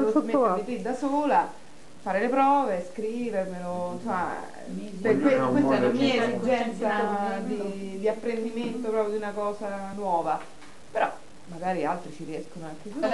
Mettermi qui da sola, fare le prove, scrivermelo, insomma, per que- questa è la di- mia esigenza di, di apprendimento proprio di una cosa nuova. Però magari altri ci riescono anche così.